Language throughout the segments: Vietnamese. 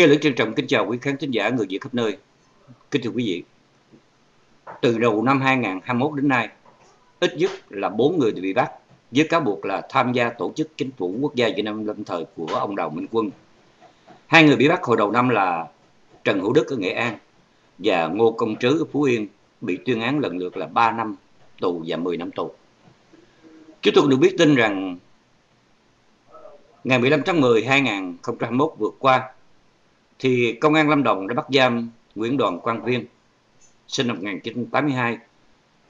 Nghe lời trân trọng kính chào quý khán thính giả người Việt khắp nơi. Kính thưa quý vị, từ đầu năm 2021 đến nay, ít nhất là 4 người bị bắt với cáo buộc là tham gia tổ chức chính phủ quốc gia Việt Nam lâm thời của ông Đào Minh Quân. Hai người bị bắt hồi đầu năm là Trần Hữu Đức ở Nghệ An và Ngô Công Trứ ở Phú Yên bị tuyên án lần lượt là 3 năm tù và 10 năm tù. Chúng tôi được biết tin rằng ngày 15 tháng 10 2021 vừa qua thì công an Lâm Đồng đã bắt giam Nguyễn Đoàn Quang Viên sinh năm 1982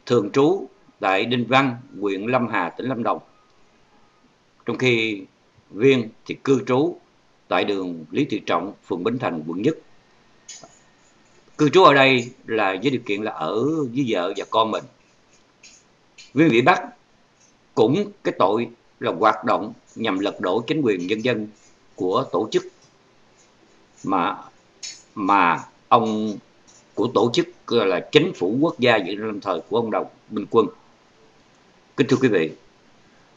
thường trú tại Đinh Văn, huyện Lâm Hà, tỉnh Lâm Đồng. Trong khi Viên thì cư trú tại đường Lý Thị Trọng, phường Bến Thành, quận Nhất. Cư trú ở đây là với điều kiện là ở với vợ và con mình. Viên bị bắt cũng cái tội là hoạt động nhằm lật đổ chính quyền nhân dân của tổ chức mà mà ông của tổ chức là chính phủ quốc gia Việt Nam lâm thời của ông Đồng Minh Quân. Kính thưa quý vị,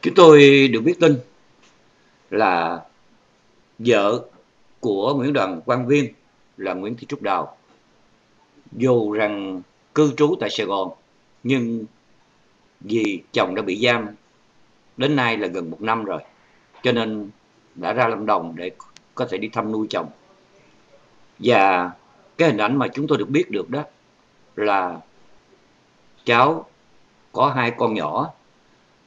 chúng tôi được biết tin là vợ của Nguyễn Đoàn Quang Viên là Nguyễn Thị Trúc Đào dù rằng cư trú tại Sài Gòn nhưng vì chồng đã bị giam đến nay là gần một năm rồi cho nên đã ra Lâm Đồng để có thể đi thăm nuôi chồng và cái hình ảnh mà chúng tôi được biết được đó là cháu có hai con nhỏ.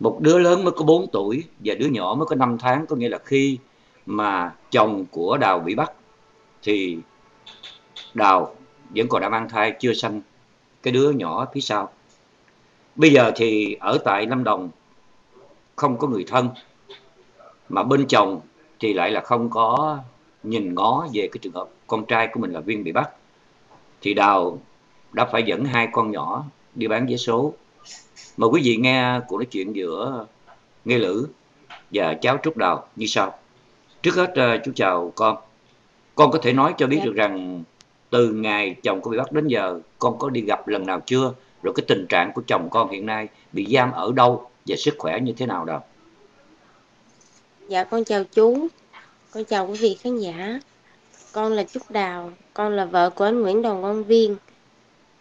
Một đứa lớn mới có 4 tuổi và đứa nhỏ mới có 5 tháng. Có nghĩa là khi mà chồng của Đào bị bắt thì Đào vẫn còn đang mang thai, chưa sanh cái đứa nhỏ phía sau. Bây giờ thì ở tại Lâm Đồng không có người thân, mà bên chồng thì lại là không có nhìn ngó về cái trường hợp con trai của mình là Viên bị bắt. Thì Đào đã phải dẫn hai con nhỏ đi bán vé số. Mời quý vị nghe cuộc nói chuyện giữa Nghe Lữ và cháu Trúc Đào như sau. Trước hết uh, chú chào con. Con có thể nói cho biết dạ. được rằng từ ngày chồng con bị bắt đến giờ con có đi gặp lần nào chưa? Rồi cái tình trạng của chồng con hiện nay bị giam ở đâu và sức khỏe như thế nào đâu dạ con chào chú. Con chào quý vị khán giả con là Trúc Đào con là vợ của anh Nguyễn Đoàn Quang Viên.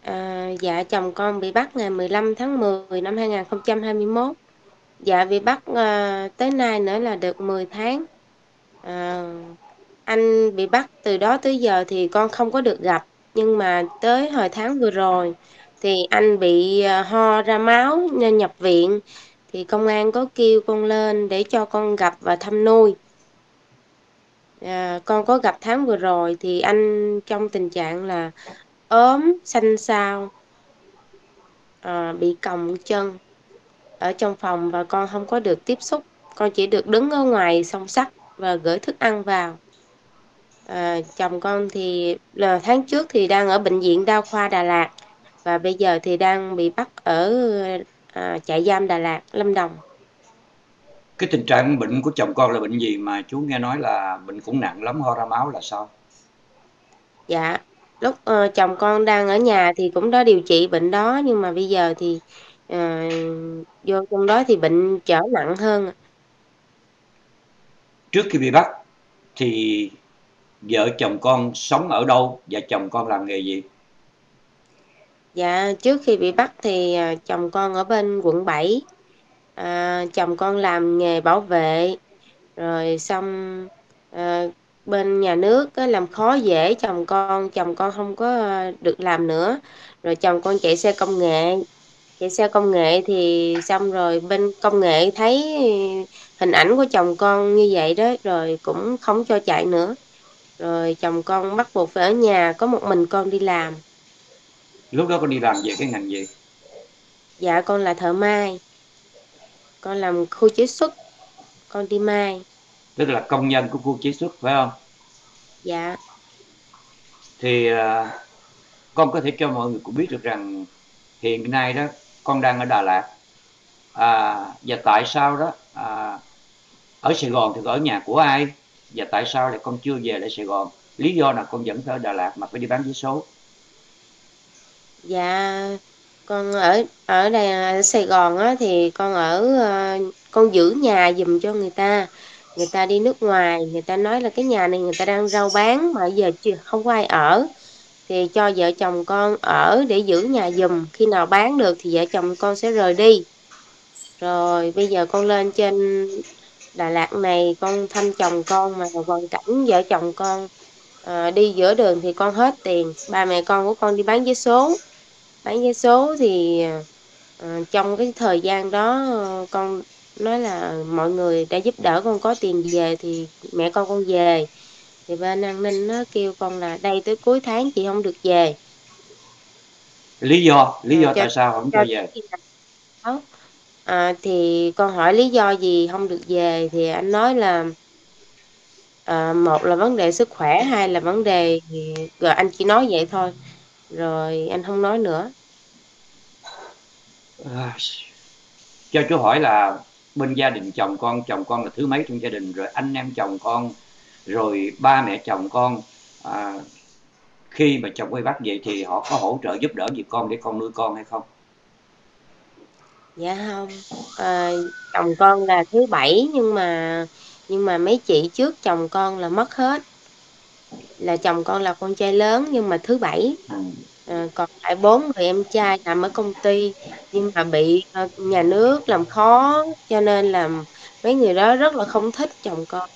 À, dạ chồng con bị bắt ngày 15 tháng 10 năm 2021 dạ bị bắt à, tới nay nữa là được 10 tháng. À, anh bị bắt từ đó tới giờ thì con không có được gặp. Nhưng mà tới hồi tháng vừa rồi thì anh bị à, ho ra máu nên nhập viện. Thì công an có kêu con lên để cho con gặp và thăm nuôi à, con có gặp tháng vừa rồi thì anh trong tình trạng là ốm xanh xao à, bị còng chân ở trong phòng và con không có được tiếp xúc. Con chỉ được đứng ở ngoài song sắt và gửi thức ăn vào. À, chồng con thì là tháng trước thì đang ở bệnh viện đa khoa Đà Lạt và bây giờ thì đang bị bắt ở à, trại giam Đà Lạt Lâm Đồng cái tình trạng bệnh của chồng con là bệnh gì mà chú nghe nói là bệnh cũng nặng lắm ho ra máu là sao? Dạ lúc uh, chồng con đang ở nhà thì cũng đã điều trị bệnh đó nhưng mà bây giờ thì uh, vô trong đó thì bệnh trở nặng hơn trước khi bị bắt thì vợ chồng con sống ở đâu và chồng con làm nghề gì? Dạ trước khi bị bắt thì uh, chồng con ở bên quận 7 à, chồng con làm nghề bảo vệ. Rồi xong à, bên nhà nước á, làm khó dễ chồng con chồng con không có được làm nữa. Rồi chồng con chạy xe công nghệ. Chạy xe công nghệ thì xong rồi bên công nghệ thấy hình ảnh của chồng con như vậy đó rồi cũng không cho chạy nữa. Rồi chồng con bắt buộc phải ở nhà có một mình con đi làm. Lúc đó con đi làm về cái ngành gì? Dạ con là thợ may con làm khu chế xuất. Con đi mai. Tức là công nhân của khu chế xuất phải không? Dạ. Thì uh, con có thể cho mọi người cũng biết được rằng hiện nay đó con đang ở Đà Lạt. À, và tại sao đó? À, ở Sài Gòn thì ở nhà của ai? Và tại sao lại con chưa về lại Sài Gòn? Lý do là con vẫn phải ở Đà Lạt mà phải đi bán vé số? Dạ con ở ở đây ở Sài Gòn á thì con ở ờ, con giữ nhà dùm cho người ta. Người ta đi nước ngoài, người ta nói là cái nhà này người ta đang rau bán mà giờ chưa không có ai ở, thì cho vợ chồng con ở để giữ nhà dùm khi nào bán được thì vợ chồng con sẽ rời đi. Rồi bây giờ con lên trên Đà Lạt này con thăm chồng con mà hoàn cảnh vợ chồng con à, đi giữa đường thì con hết tiền, ba mẹ con của con đi bán vé số, bán vé số thì à, trong cái thời gian đó con nói là mọi người đã giúp đỡ con có tiền về thì mẹ con con về. Thì bên an ninh nó kêu con là đây tới cuối tháng chị không được về. Lý do? Lý à, do cho, tại sao không cho, về? đó. À, thì con hỏi lý do gì không được về thì anh nói là à, một là vấn đề sức khỏe hai là vấn đề rồi anh chỉ nói vậy thôi rồi anh không nói nữa. À, cho chú hỏi là bên gia đình chồng con chồng con là thứ mấy trong gia đình? Rồi anh em chồng con rồi ba mẹ chồng con à, khi mà chồng quay bắt vậy thì họ có hỗ trợ giúp đỡ gì con để con nuôi con hay không? Dạ không. À, chồng con là thứ bảy nhưng mà nhưng mà mấy chị trước chồng con là mất hết là chồng con là con trai lớn nhưng mà thứ bảy. À, còn lại bốn người em trai nằm ở công ty nhưng mà bị uh, nhà nước làm khó cho nên là mấy người đó rất là không thích chồng con.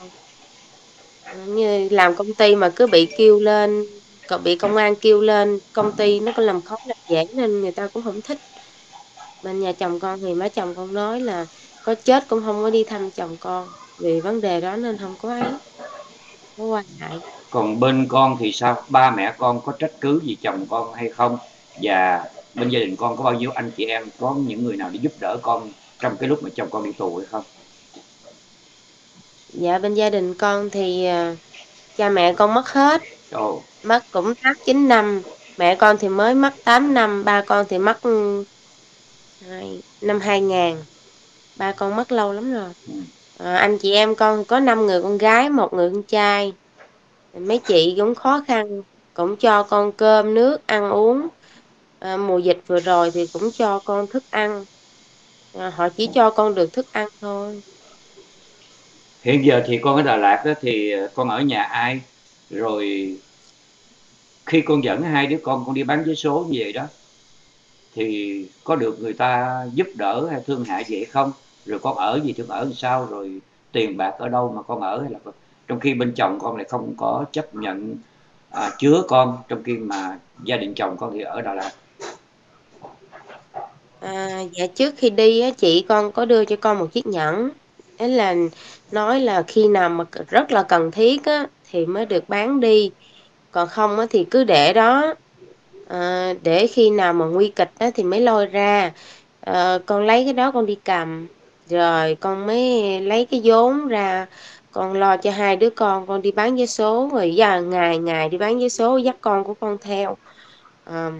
Như làm công ty mà cứ bị kêu lên còn bị công an kêu lên công ty nó có làm khó làm dễ nên người ta cũng không thích. Bên nhà chồng con thì má chồng con nói là có chết cũng không có đi thăm chồng con vì vấn đề đó nên không có ấy có quan ngại còn bên con thì sao? Ba mẹ con có trách cứ gì chồng con hay không? Và bên gia đình con có bao nhiêu anh chị em? Có những người nào để giúp đỡ con trong cái lúc mà chồng con đi tù hay không? Dạ bên gia đình con thì uh, cha mẹ con mất hết. Ồ. mất cũng tám chín năm. Mẹ con thì mới mất 8 năm. Ba con thì mất năm 2000 ba con mất lâu lắm rồi. À, anh chị em con có 5 người con gái một người con trai mấy chị cũng khó khăn cũng cho con cơm nước ăn uống. À, mùa dịch vừa rồi thì cũng cho con thức ăn. À, họ chỉ cho con được thức ăn thôi. Hiện giờ thì con ở Đà Lạt đó thì con ở nhà ai? Rồi khi con dẫn hai đứa con con đi bán vé số như vậy đó thì có được người ta giúp đỡ hay thương hại vậy không? Rồi con ở gì thì ở làm sao? Rồi tiền bạc ở đâu mà con ở hay là trong khi bên chồng con lại không có chấp nhận à, chứa con trong khi mà gia đình chồng con thì ở Đà Lạt. À, dạ trước khi đi á, chị con có đưa cho con một chiếc nhẫn. Ấy là nói là khi nào mà rất là cần thiết á, thì mới được bán đi. Còn không á, thì cứ để đó. À, để khi nào mà nguy kịch á, thì mới lôi ra. À, con lấy cái đó con đi cầm. Rồi con mới lấy cái vốn ra con lo cho hai đứa con con đi bán vé số rồi giờ ngày ngày đi bán vé số dắt con của con theo. À,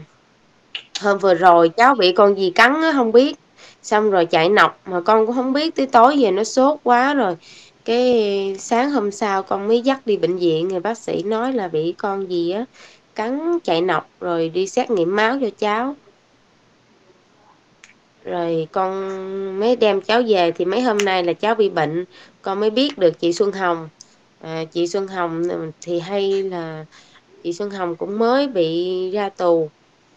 hôm vừa rồi cháu bị con gì cắn á không biết. Xong rồi chạy nọc mà con cũng không biết tới tối về nó sốt quá rồi. Cái sáng hôm sau con mới dắt đi bệnh viện người bác sĩ nói là bị con gì á cắn chạy nọc rồi đi xét nghiệm máu cho cháu rồi con mới đem cháu về thì mấy hôm nay là cháu bị bệnh con mới biết được chị Xuân Hồng. À, chị Xuân Hồng thì hay là chị Xuân Hồng cũng mới bị ra tù.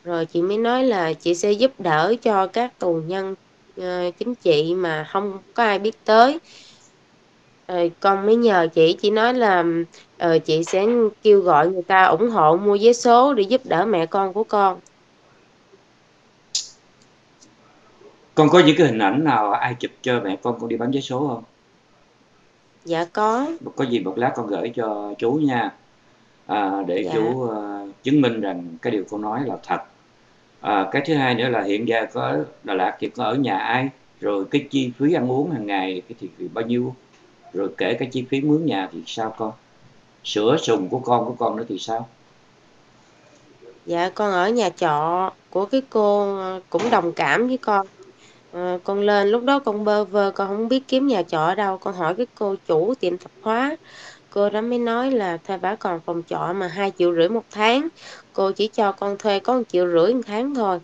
Rồi chị mới nói là chị sẽ giúp đỡ cho các tù nhân uh, chính trị mà không có ai biết tới. Rồi con mới nhờ chị chị nói là uh, chị sẽ kêu gọi người ta ủng hộ mua vé số để giúp đỡ mẹ con của con. Con có những cái hình ảnh nào ai chụp cho mẹ con con đi bán vé số không? Dạ có. Có gì một lát con gửi cho chú nha. À, để dạ. chú uh, chứng minh rằng cái điều con nói là thật. À, cái thứ hai nữa là hiện giờ có Đà Lạt thì có ở nhà ai? Rồi cái chi phí ăn uống hàng ngày cái thì bao nhiêu? Rồi kể cái chi phí mướn nhà thì sao con? Sữa sùng của con của con nữa thì sao? Dạ con ở nhà trọ của cái cô cũng đồng cảm với con à, con lên. Lúc đó con bơ vơ con không biết kiếm nhà trọ ở đâu. Con hỏi cái cô chủ tiệm tạp hóa. Cô đó mới nói là thôi bà còn phòng trọ mà hai triệu rưỡi một tháng. Cô chỉ cho con thuê có một triệu rưỡi một tháng thôi.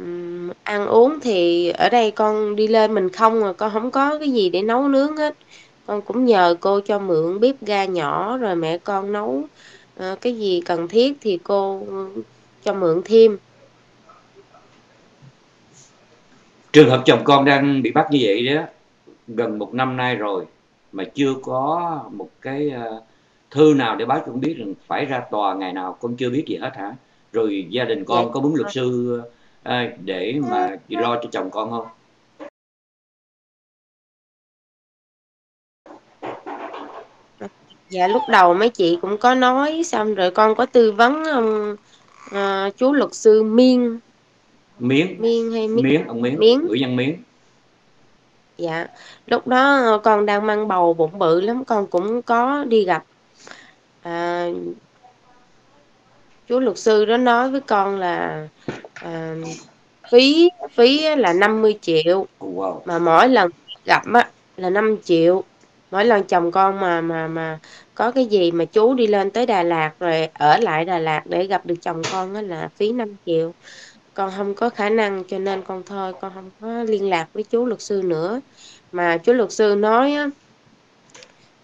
Uhm, ăn uống thì ở đây con đi lên mình không mà con không có cái gì để nấu nướng hết. Con cũng nhờ cô cho mượn bếp ga nhỏ rồi mẹ con nấu. Ờ, cái gì cần thiết thì cô cho mượn thêm trường hợp chồng con đang bị bắt như vậy đó gần một năm nay rồi mà chưa có một cái ờ, thư nào để báo cho con biết rằng phải ra tòa ngày nào con chưa biết gì hết hả rồi gia đình con dạ. có muốn luật sư ờ, để mà lo cho chồng con không dạ lúc đầu mấy chị cũng có nói xong rồi con có tư vấn ông uh, ờ, chú luật sư miên miến miên hay miến miến ông miến miến gửi nhân miến dạ. Lúc đó con đang mang bầu bụng bự lắm con cũng có đi gặp à, chú luật sư đó nói với con là à, phí phí là 50 triệu. Wow. mà mỗi lần gặp á là 5 triệu. Mỗi lần chồng con mà mà mà có cái gì mà chú đi lên tới Đà Lạt rồi ở lại Đà Lạt để gặp được chồng con á là phí 5 triệu con không có khả năng cho nên con thôi con không có liên lạc với chú luật sư nữa. Mà chú luật sư nói á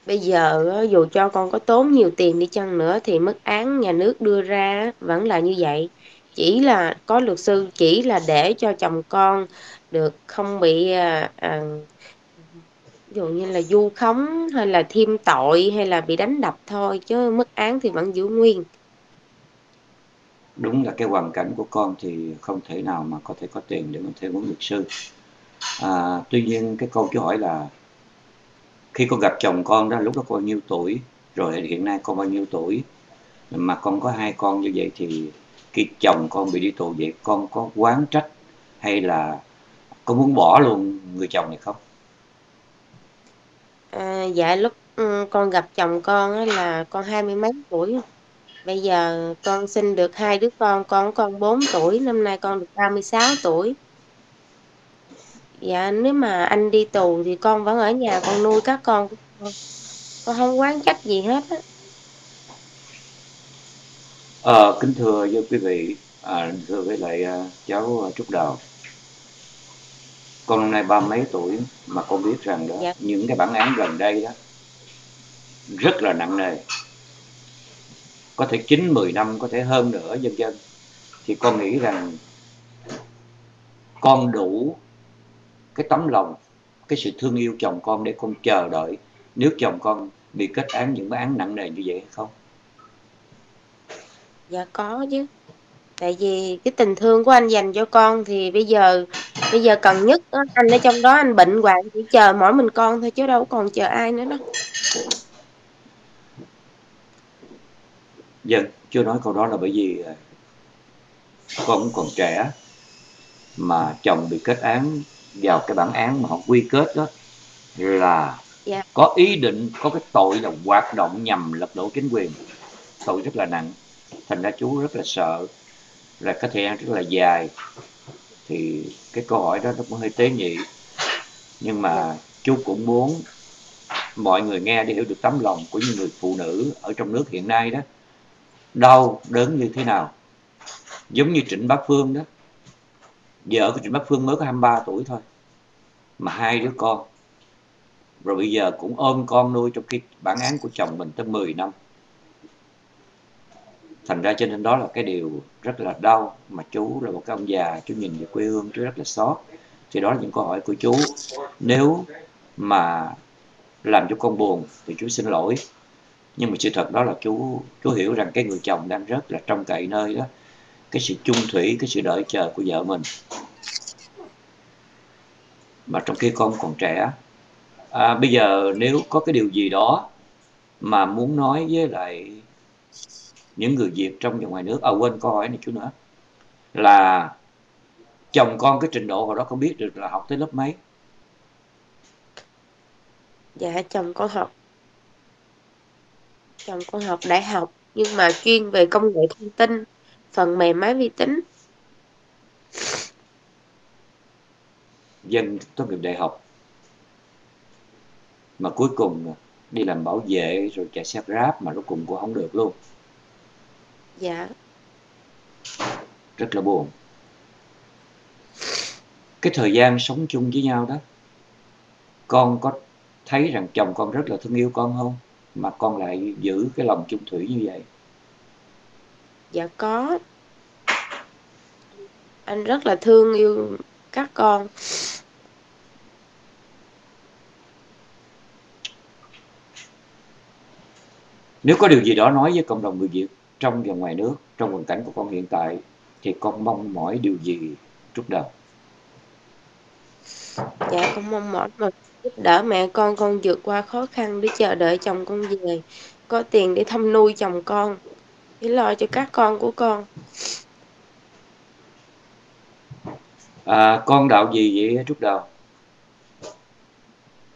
bây giờ dù cho con có tốn nhiều tiền đi chăng nữa thì mức án nhà nước đưa ra vẫn là như vậy. Chỉ là có luật sư chỉ là để cho chồng con được không bị à, à, ví dụ như là du khống hay là thêm tội hay là bị đánh đập thôi chứ mức án thì vẫn giữ nguyên đúng là cái hoàn cảnh của con thì không thể nào mà có thể có tiền để mà thuê huấn luật sư. À, tuy nhiên cái câu chú hỏi là khi con gặp chồng con đó lúc đó con bao nhiêu tuổi? Rồi hiện nay con bao nhiêu tuổi? Mà con có hai con như vậy thì khi chồng con bị đi tù vậy con có quán trách hay là con muốn bỏ luôn người chồng này không? À, dạ lúc ừ, con gặp chồng con là con hai mươi mấy tuổi bây giờ con sinh được hai đứa con con con 4 tuổi năm nay con được 36 tuổi dạ nếu mà anh đi tù thì con vẫn ở nhà con nuôi các con con không quán trách gì hết á Ờ, kính thưa với quý vị, à, thưa với lại à, cháu à, Trúc Đào. Con năm nay ba mấy tuổi mà con biết rằng đó dạ. những cái bản án gần đây đó rất là nặng nề. Có thể 9 10 năm, có thể hơn nữa dân dân. Thì con nghĩ rằng con đủ cái tấm lòng, cái sự thương yêu chồng con để con chờ đợi nếu chồng con bị kết án những cái án nặng nề như vậy hay không? Dạ có chứ. Tại vì cái tình thương của anh dành cho con thì bây giờ bây giờ cần nhất anh ở trong đó anh bệnh hoạn chỉ chờ mỗi mình con thôi chứ đâu còn chờ ai nữa đâu. Dân, chưa nói câu đó là bởi vì à, con cũng còn trẻ mà chồng bị kết án vào cái bản án mà họ quy kết đó là Dạ. có ý định có cái tội là hoạt động nhằm lật đổ chính quyền. Tội rất là nặng thành ra chú rất là sợ là cái thời gian rất là dài. Thì cái câu hỏi đó nó cũng hơi tế nhị nhưng mà chú cũng muốn mọi người nghe để hiểu được tấm lòng của những người phụ nữ ở trong nước hiện nay đó đau đớn như thế nào? Giống như Trịnh Bá Phương đó. Vợ của Trịnh Bá Phương mới có 23 tuổi thôi, mà hai đứa con. Rồi bây giờ cũng ôm con nuôi trong khi bản án của chồng mình tới 10 năm. Thành ra cho nên đó là cái điều rất là đau mà chú là một cái ông già, chú nhìn về quê hương chú rất là xót. Thì đó là những câu hỏi của chú. Nếu mà làm cho con buồn thì chú xin lỗi nhưng mà sự thật đó là chú chú hiểu rằng cái người chồng đang rất là trong cậy nơi đó. Cái sự chung thủy cái sự đợi chờ của vợ mình. Mà trong khi con còn trẻ à, bây giờ nếu có cái điều gì đó mà muốn nói với lại những người Việt trong và ngoài nước à quên câu hỏi này chú nữa là chồng con cái trình độ hồi đó không biết được là học tới lớp mấy? Dạ chồng con học chồng con học đại học nhưng mà chuyên về công nghệ thông tin phần mềm máy vi tính. Dân tốt nghiệp đại học. Mà cuối cùng đi làm bảo vệ rồi chạy xe grab mà nó cùng cũng không được luôn. Dạ. Rất là buồn. Cái thời gian sống chung với nhau đó con có thấy rằng chồng con rất là thương yêu con không mà con lại giữ cái lòng chung thủy như vậy? Dạ có. Anh rất là thương yêu các con. Nếu có điều gì đó nói với cộng đồng người Việt trong và ngoài nước trong hoàn cảnh của con hiện tại thì con mong mỏi điều gì trước đầu dạ con mong mỏi mà giúp đỡ mẹ con con vượt qua khó khăn để chờ đợi chồng con về. Có tiền để thăm nuôi chồng con. Để lo cho các con của con. À, con đạo gì vậy trước đầu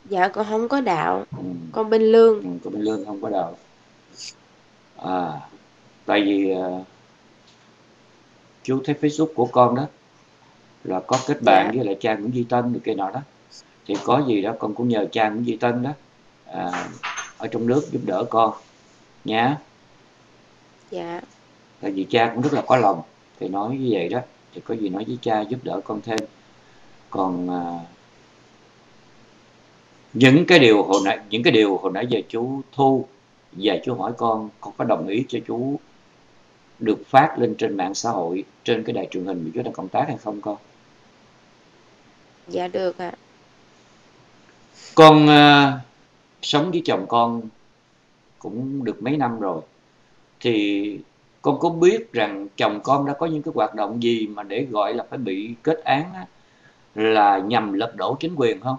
dạ con không có đạo. Ừ. con bên lương. Ừ, con bên lương không có đạo. À tại vì uh, chú thấy facebook của con đó là có kết bạn dạ. với lại cha Nguyễn Duy Tân được kia nọ đó thì có gì đó con cũng nhờ cha Nguyễn Duy Tân đó à, ở trong nước giúp đỡ con nhé dạ. Tại vì cha cũng rất là có lòng thì nói như vậy đó thì có gì nói với cha giúp đỡ con thêm. Còn à, những cái điều hồi nãy những cái điều hồi nãy giờ chú thu và chú hỏi con con có đồng ý cho chú được phát lên trên mạng xã hội trên cái đài truyền hình mà chú đang công tác hay không con? Dạ được ạ con uh, sống với chồng con cũng được mấy năm rồi. Thì con có biết rằng chồng con đã có những cái hoạt động gì mà để gọi là phải bị kết án á, là nhằm lật đổ chính quyền không?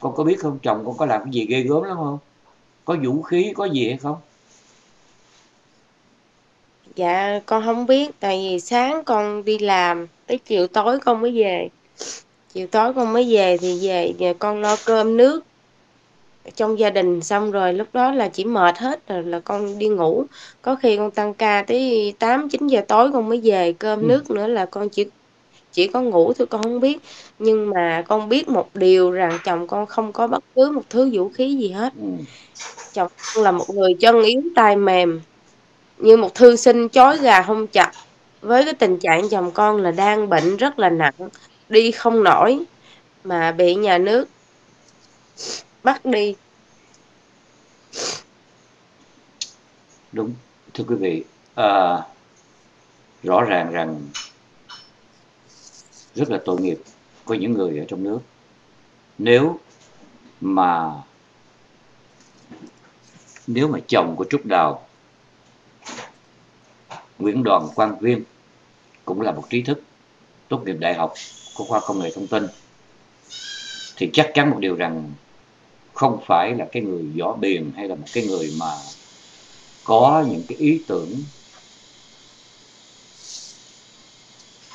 Con có biết không? Chồng con có làm cái gì ghê gớm lắm không? Có vũ khí có gì hay không? Dạ con không biết. Tại vì sáng con đi làm tới chiều tối con mới về chiều tối con mới về thì về nhà con lo cơm nước trong gia đình xong rồi lúc đó là chỉ mệt hết rồi là con đi ngủ có khi con tăng ca tới tám chín giờ tối con mới về cơm ừ. nước nữa là con chỉ chỉ có ngủ thôi con không biết nhưng mà con biết một điều rằng chồng con không có bất cứ một thứ vũ khí gì hết ừ. chồng con là một người chân yếu tay mềm như một thư sinh chói gà không chặt với cái tình trạng chồng con là đang bệnh rất là nặng đi không nổi mà bị nhà nước bắt đi. Đúng thưa quý vị à, rõ ràng rằng rất là tội nghiệp của những người ở trong nước. Nếu mà nếu mà chồng của Trúc Đào Nguyễn Đoàn Quang Viêm cũng là một trí thức tốt nghiệp đại học của khoa công nghệ thông tin, thì chắc chắn một điều rằng không phải là cái người võ biền hay là một cái người mà có những cái ý tưởng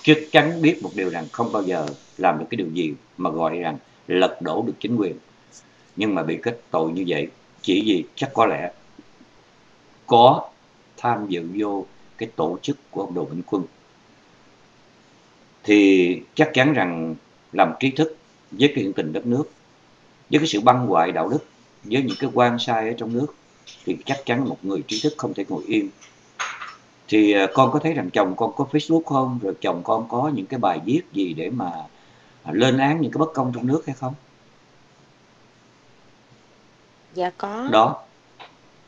chắc chắn biết một điều rằng không bao giờ làm được cái điều gì mà gọi rằng lật đổ được chính quyền. Nhưng mà bị kết tội như vậy chỉ vì chắc có lẽ có tham dự vô cái tổ chức của ông Đồ Vĩnh Quân thì chắc chắn rằng làm trí thức với cái hiện tình đất nước với cái sự băng hoại đạo đức với những cái quan sai ở trong nước thì chắc chắn một người trí thức không thể ngồi yên thì à, con có thấy rằng chồng con có Facebook không? Rồi chồng con có những cái bài viết gì để mà lên án những cái bất công trong nước hay không? Dạ có. Đó.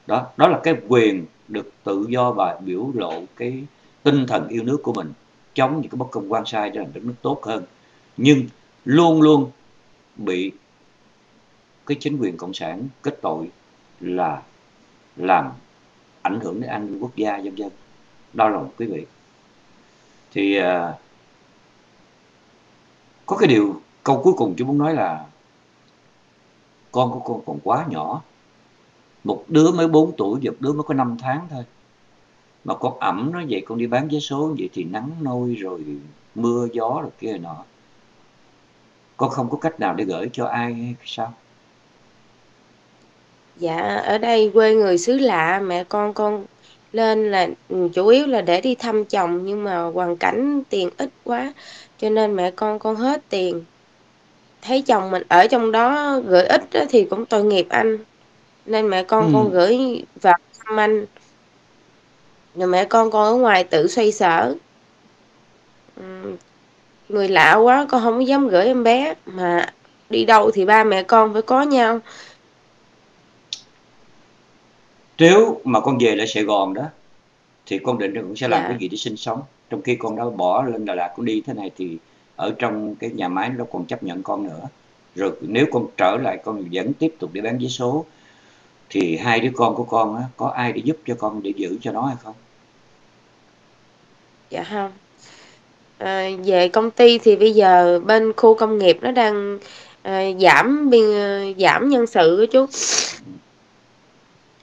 Đó đó là cái quyền được tự do và biểu lộ cái tinh thần yêu nước của mình chống những cái bất công quan sai để làm đất nước tốt hơn nhưng luôn luôn bị cái chính quyền cộng sản kết tội là làm ảnh hưởng đến an ninh quốc gia dân dân. Đau lòng quý vị. Thì uh, có cái điều câu cuối cùng chú muốn nói là con của con còn quá nhỏ. Một đứa mới 4 tuổi một đứa mới có 5 tháng thôi mà con ẩm nó vậy con đi bán vé số vậy thì nắng nôi rồi mưa gió rồi kia nọ. Con không có cách nào để gửi cho ai hay sao? Dạ ở đây quê người xứ lạ mẹ con con lên là ừ, chủ yếu là để đi thăm chồng nhưng mà hoàn cảnh tiền ít quá cho nên mẹ con con hết tiền. Thấy chồng mình ở trong đó gửi ít thì cũng tội nghiệp anh. Nên mẹ con con gửi vào thăm anh rồi mẹ con con ở ngoài tự xoay sở. Người lạ quá con không dám gửi em bé. Mà đi đâu thì ba mẹ con phải có nhau. Nếu mà con về lại Sài Gòn đó thì con định con sẽ làm Dạ. cái gì để sinh sống. Trong khi con đã bỏ lên Đà Lạt con đi thế này thì ở trong cái nhà máy nó còn chấp nhận con nữa. Rồi nếu con trở lại con vẫn tiếp tục để bán vé số thì hai đứa con của con á, có ai để giúp cho con để giữ cho nó hay không Dạ hông. Ờ, về công ty thì bây giờ bên khu công nghiệp nó đang, ờ, giảm biên ơ, giảm nhân sự á chú.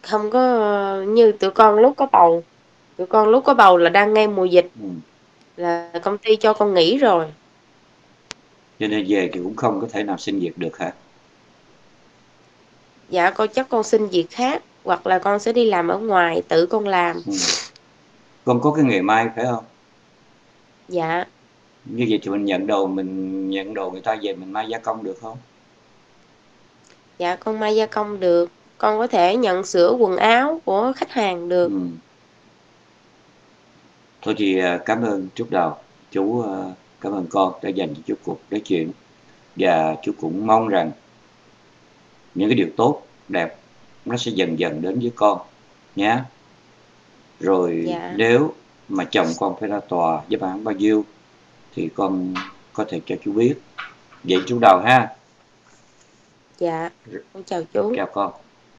Không có, như tụi con lúc có bầu, tụi con lúc có bầu là đang ngay mùa dịch Ừm. là công ty cho con nghỉ rồi. cho nên về thì cũng không có thể nào xin việc được hả Dạ, con chắc con xin việc khác, hoặc là con sẽ đi làm ở ngoài, tự con làm. Ừm. con có cái nghề may phải không Dạ. như vậy thì mình nhận đồ mình nhận đồ người ta về mình may gia công được không Dạ, con may gia công được, con có thể nhận sửa quần áo của khách hàng được. Ừm. thôi thì à, cảm ơn Trúc Đào chú à, cảm ơn con đã dành cho chú cuộc nói chuyện và chú cũng mong rằng những cái điều tốt đẹp nó sẽ dần dần đến với con nhé rồi Dạ. nếu mà chồng con phải ra tòa với bản bao nhiêu thì con có thể cho chú biết. Vậy chú Đào ha. Dạ, con chào chú. chào con